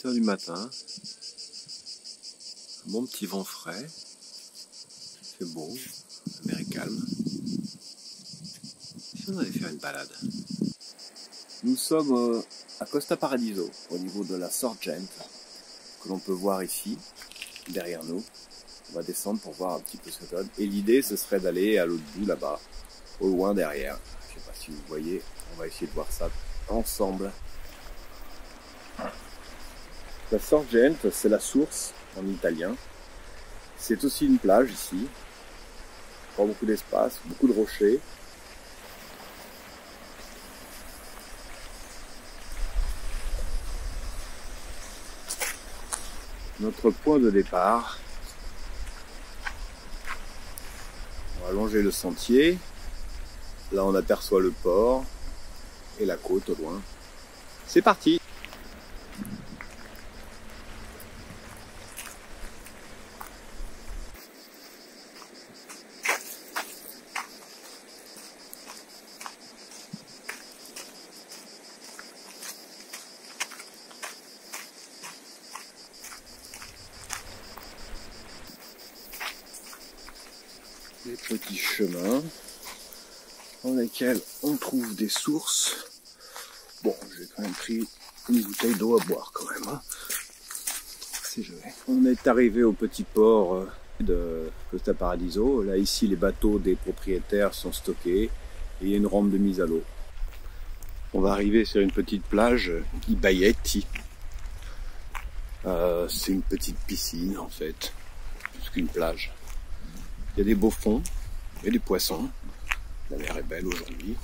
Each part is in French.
8 heures du matin. Un bon petit vent frais. C'est beau. La mer est calme. Si on allait faire une balade Nous sommes euh, à Costa Paradiso, au niveau de la Sorgente, que l'on peut voir ici, derrière nous. On va descendre pour voir un petit peu ce que donne. Et l'idée, ce serait d'aller à l'autre bout là-bas, au loin derrière. Je sais pas si vous voyez, on va essayer de voir ça ensemble. La Sorgente, c'est la source en italien. C'est aussi une plage ici. Pas beaucoup d'espace, beaucoup de rochers. Notre point de départ. On va longer le sentier. Là, on aperçoit le port et la côte au loin. C'est parti des petits chemins on trouve des sources. Bon, j'ai quand même pris une bouteille d'eau à boire quand même. Hein. On est arrivé au petit port euh, de Costa Paradiso. Là, ici, les bateaux des propriétaires sont stockés et il y a une rampe de mise à l'eau. On va arriver sur une petite plage, Ibaietti. Euh, c'est une petite piscine en fait, plus qu'une plage. Il y a des beaux fonds et des poissons. La mer est belle aujourd'hui.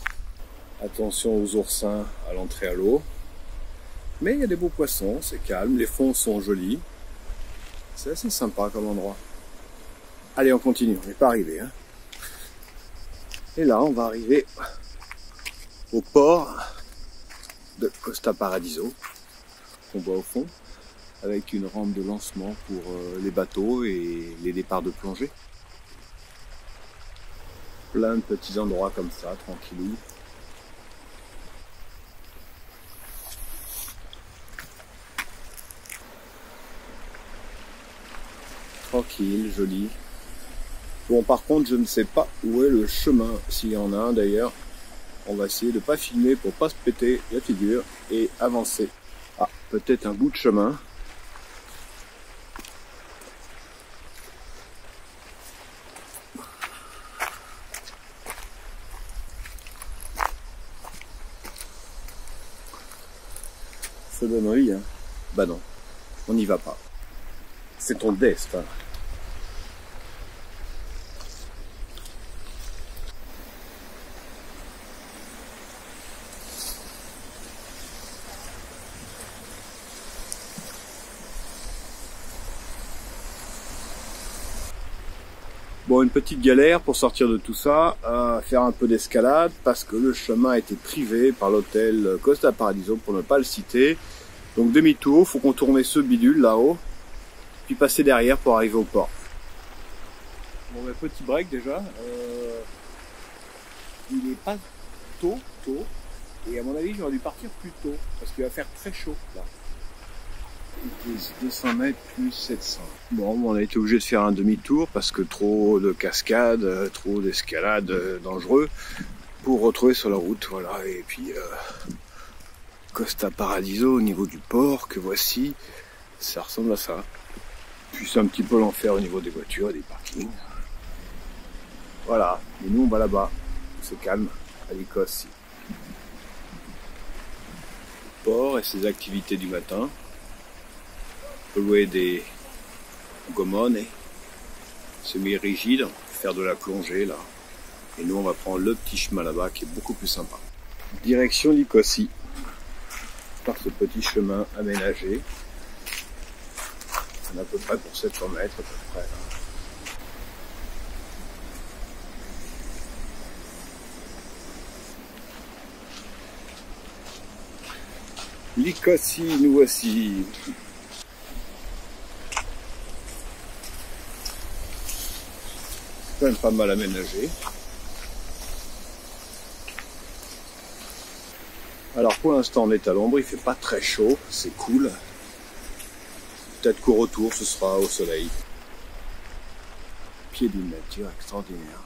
Attention aux oursins à l'entrée à l'eau. Mais il y a des beaux poissons, c'est calme, les fonds sont jolis. C'est assez sympa comme endroit. Allez, on continue, on n'est pas arrivé. Hein. Et là, on va arriver au port de Costa Paradiso, qu'on voit au fond, avec une rampe de lancement pour euh, les bateaux et les départs de plongée plein de petits endroits comme ça, tranquillou. Tranquille, joli. Bon, par contre, je ne sais pas où est le chemin, s'il y en a d'ailleurs. On va essayer de pas filmer pour pas se péter la figure et avancer. Ah, peut-être un bout de chemin. Ça hein Bah non, on n'y va pas. C'est ton destin. Bon, une petite galère pour sortir de tout ça, faire un peu d'escalade parce que le chemin a été privé par l'hôtel Costa Paradiso pour ne pas le citer. Donc demi-tour, faut contourner ce bidule là-haut, puis passer derrière pour arriver au port. Bon, ben, petit break déjà. Euh, il est pas tôt, tôt, et à mon avis j'aurais dû partir plus tôt parce qu'il va faire très chaud là. 200 mètres plus 700. Bon, on a été obligé de faire un demi-tour parce que trop de cascades, trop d'escalades euh, dangereux pour retrouver sur la route. Voilà, et puis euh, Costa Paradiso au niveau du port que voici, ça ressemble à ça. Puis c'est un petit peu l'enfer au niveau des voitures des parkings. Voilà, et nous on va là-bas, c'est calme, à l'Écosse. Le port et ses activités du matin louer des gomones semi-rigides, faire de la plongée là. Et nous on va prendre le petit chemin là-bas qui est beaucoup plus sympa. Direction Nicosie, par ce petit chemin aménagé. On à peu près pour 700 mètres à peu près. Nicosie, nous voici. quand même pas mal aménagé. Alors pour l'instant on est à l'ombre, il fait pas très chaud, c'est cool. Peut-être qu'au retour ce sera au soleil. Pied d'une nature extraordinaire.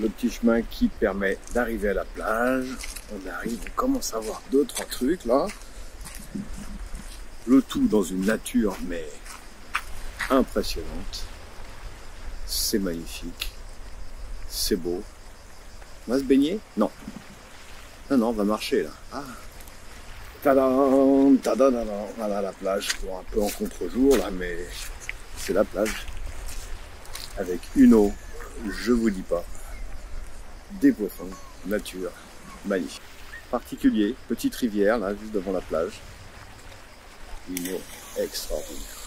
Le petit chemin qui permet d'arriver à la plage. On arrive, on commence à voir deux, trois trucs là. Le tout dans une nature mais impressionnante. C'est magnifique. C'est beau. On va se baigner? Non. Non, non, on va marcher là. Ah. Tadam, tadam, Voilà la plage. Bon, un peu en contre-jour là, mais c'est la plage. Avec une eau, je vous dis pas des poissons, nature, magnifique. Particulier, petite rivière là, juste devant la plage. Une eau extraordinaire.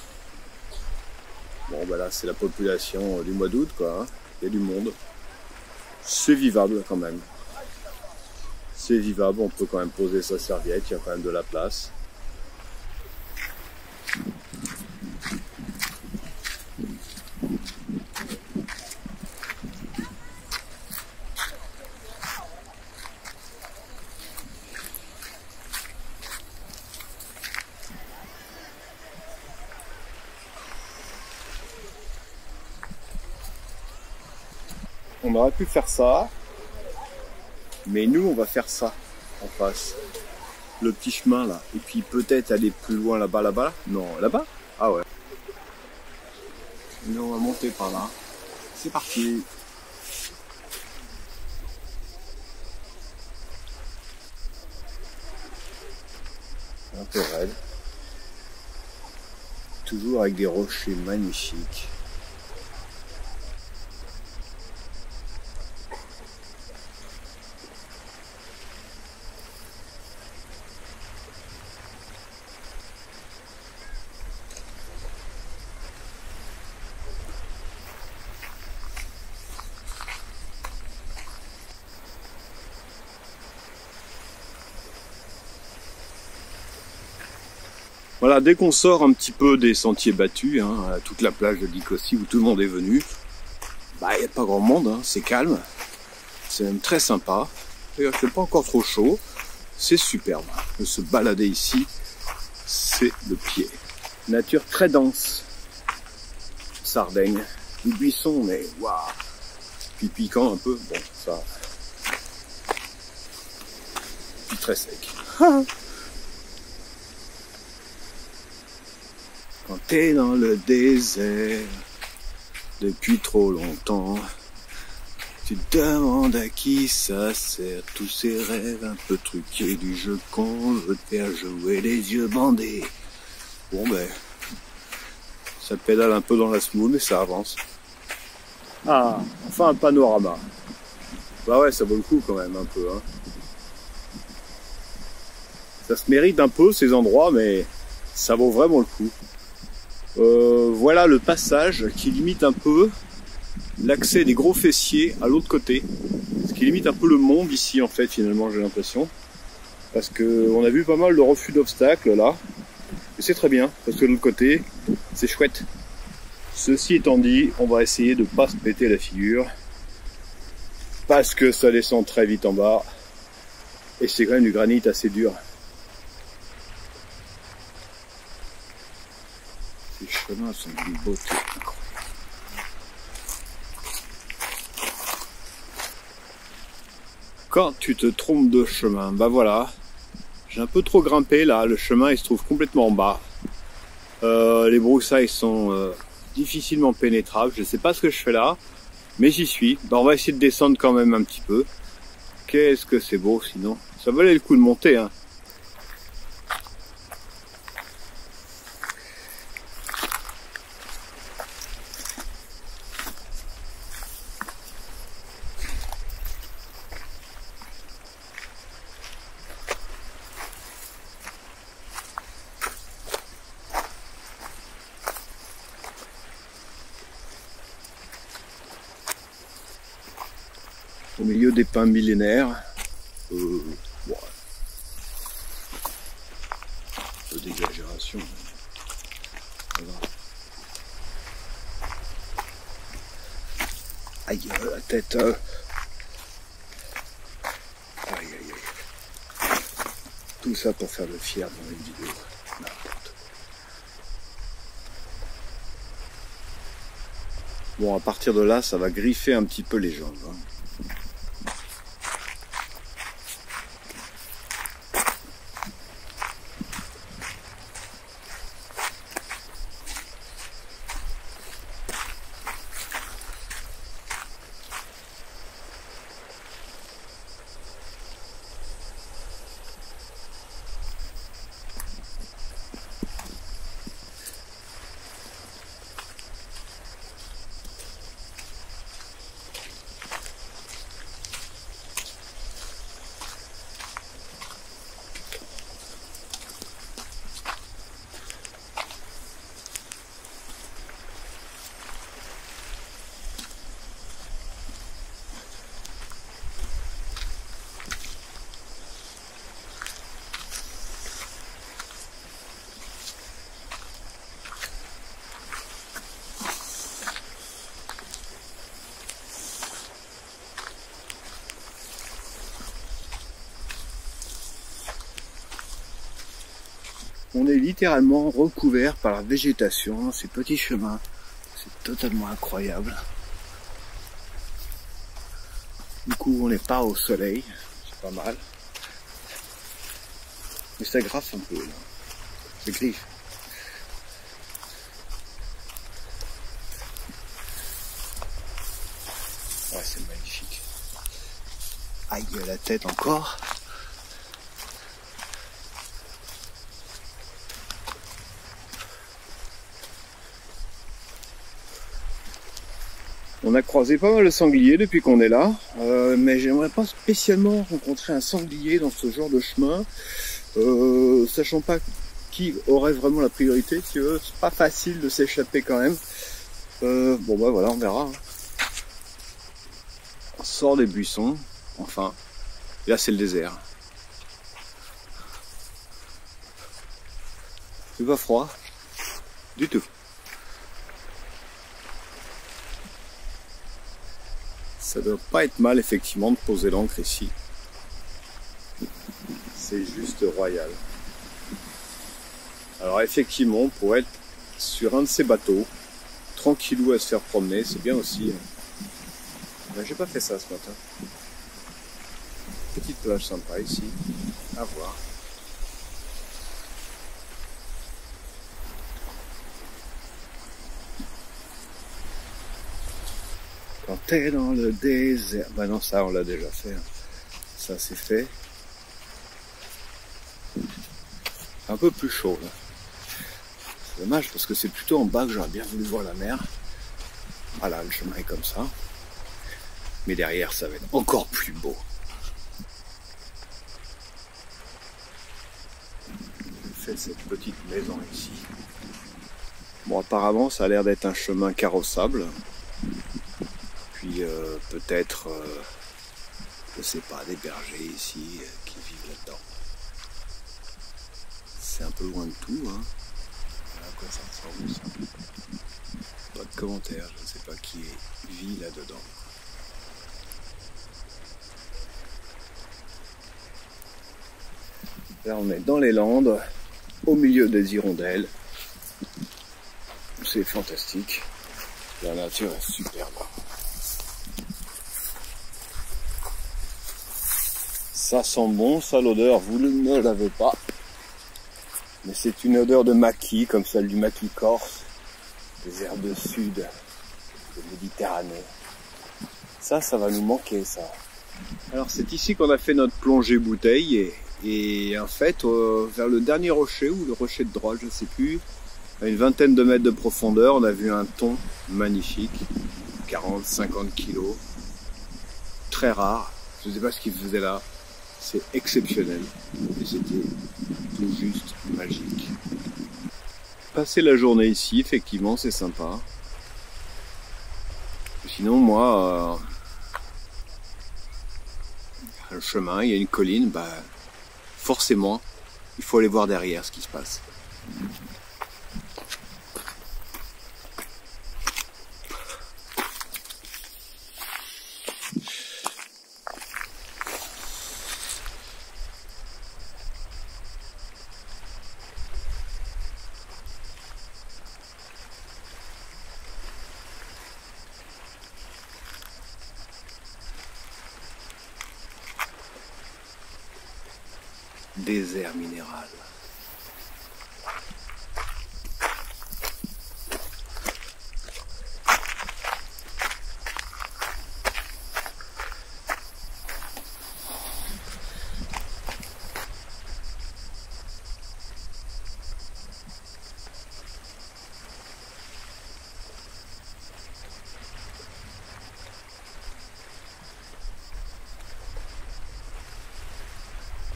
Bon, bah là, c'est la population du mois d'août, quoi. Hein. Il y a du monde. C'est vivable quand même. C'est vivable, on peut quand même poser sa serviette, il y a quand même de la place. On aurait pu faire ça, mais nous, on va faire ça en face. Le petit chemin là. Et puis peut-être aller plus loin là-bas, là-bas. Non, là-bas? Ah ouais. Nous, on va monter par là. C'est parti. Un peu raide. Toujours avec des rochers magnifiques. Voilà, dès qu'on sort un petit peu des sentiers battus, hein, toute la plage de Nicosie où tout le monde est venu, bah il n'y a pas grand monde, hein, c'est calme, c'est même très sympa. Il fait pas encore trop chaud, c'est superbe. De se balader ici, c'est le pied. Nature très dense. Sardaigne, du buisson, mais waouh, puis piquant un peu, bon ça, puis très sec. Quand t'es dans le désert depuis trop longtemps, tu te demandes à qui ça sert tous ces rêves un peu truqués du jeu je veux te faire jouer les yeux bandés. Bon ben, ça pédale un peu dans la smooth mais ça avance. Ah, enfin un panorama. Bah ouais, ça vaut le coup quand même un peu. Hein. Ça se mérite un peu ces endroits, mais ça vaut vraiment le coup. Euh, voilà le passage qui limite un peu l'accès des gros fessiers à l'autre côté. Ce qui limite un peu le monde ici en fait finalement j'ai l'impression. Parce que on a vu pas mal de refus d'obstacles là. Et c'est très bien, parce que de l'autre côté, c'est chouette. Ceci étant dit, on va essayer de pas se péter la figure. Parce que ça descend très vite en bas. Et c'est quand même du granit assez dur. Beauté. Quand tu te trompes de chemin, bah voilà, j'ai un peu trop grimpé là, le chemin il se trouve complètement en bas. Euh, les broussailles sont euh, difficilement pénétrables, je ne sais pas ce que je fais là, mais j'y suis. Bah, on va essayer de descendre quand même un petit peu. Qu'est-ce que c'est beau sinon. Ça valait le coup de monter. Hein. au pins millénaires. Euh, un peu d'exagération. Aïe, la tête. Euh. Aïe, aïe, aïe. Tout ça pour faire le fier dans une vidéo. Bon, à partir de là, ça va griffer un petit peu les jambes. Hein. On est littéralement recouvert par la végétation, ces petits chemins. C'est totalement incroyable. Du coup, on n'est pas au soleil, c'est pas mal. Mais ça graffe un peu, là. C'est griffe. Ouais, c'est magnifique. Aïe, la tête encore. On a croisé pas mal de sangliers depuis qu'on est là, euh, mais j'aimerais pas spécialement rencontrer un sanglier dans ce genre de chemin, euh, sachant pas qui aurait vraiment la priorité, si c'est pas facile de s'échapper quand même. Euh, bon bah voilà, on verra. Hein. On sort des buissons, enfin, et là c'est le désert. C'est pas froid, du tout. Ça doit pas être mal effectivement de poser l'encre ici. C'est juste royal. Alors effectivement, pourrait être sur un de ces bateaux, tranquillou à se faire promener, c'est bien aussi. Mais j'ai pas fait ça ce matin. Petite plage sympa ici, à voir. Quand t'es dans le désert. Bah non, ça on l'a déjà fait. Hein. Ça c'est fait. Un peu plus chaud là. C'est dommage parce que c'est plutôt en bas que j'aurais bien voulu voir la mer. Voilà, le chemin est comme ça. Mais derrière, ça va être encore plus beau. Fait cette petite maison ici. Bon, apparemment, ça a l'air d'être un chemin carrossable. Euh, peut-être, euh, je sais pas, des bergers ici euh, qui vivent là-dedans. C'est un peu loin de tout, hein. Voilà à quoi ça ressemble ça. Pas de commentaires, je ne sais pas qui vit là-dedans. Là on est dans les Landes, au milieu des hirondelles. C'est fantastique. La nature est superbe. Ça sent bon, ça l'odeur, vous ne l'avez pas. Mais c'est une odeur de maquis, comme celle du maquis corse, des herbes de sud, de Méditerranée. Ça, ça va nous manquer, ça. Alors c'est ici qu'on a fait notre plongée bouteille et, en fait, euh, vers le dernier rocher, ou le rocher de droite, je ne sais plus, à une vingtaine de mètres de profondeur, on a vu un thon magnifique, 40-50 kilos, très rare. Je ne sais pas ce qu'il faisait là. C'est exceptionnel et c'était tout juste magique. Passer la journée ici, effectivement, c'est sympa. Sinon, moi, euh, chemin, il y a une colline, bah, forcément, il faut aller voir derrière ce qui se passe. désert minéral.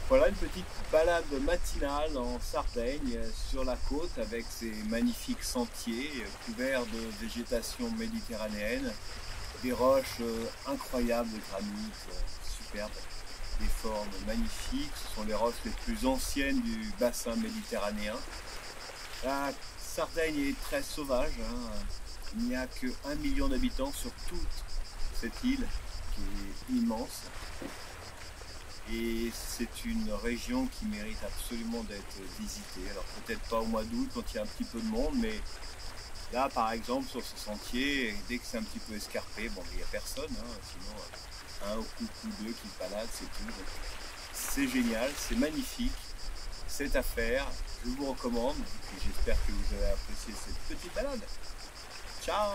Voilà une petite balade matinale en Sardaigne sur la côte avec ces magnifiques sentiers couverts de végétation méditerranéenne, des roches incroyables de granit, superbes, des formes magnifiques, ce sont les roches les plus anciennes du bassin méditerranéen. La Sardaigne est très sauvage, hein. il n'y a que 1 million d'habitants sur toute cette île qui est immense. Et c'est une région qui mérite absolument d'être visitée. Alors peut-être pas au mois d'août quand il y a un petit peu de monde, mais là par exemple sur ce sentier, dès que c'est un petit peu escarpé, bon il n'y a personne, hein, sinon un ou deux qui baladent, c'est tout. C'est génial, c'est magnifique, c'est à faire, je vous recommande, et j'espère que vous avez apprécié cette petite balade. Ciao